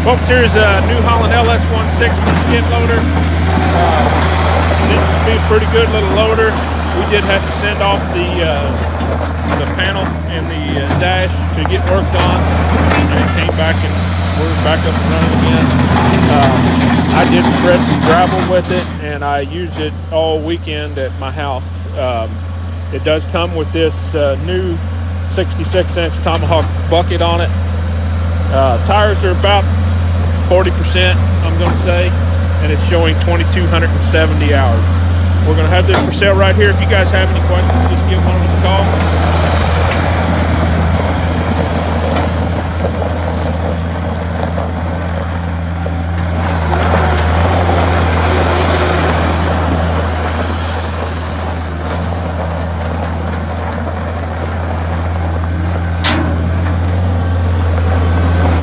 Folks, here's a New Holland LS160 skid loader. Uh, seems to be a pretty good little loader. We did have to send off the uh, the panel and the uh, dash to get worked on, and it came back and we're back up and running again. Uh, I did spread some gravel with it, and I used it all weekend at my house. Um, it does come with this uh, new 66 inch Tomahawk bucket on it. Uh, tires are about 40%, I'm going to say, and it's showing 2,270 hours. We're going to have this for sale right here. If you guys have any questions, just give one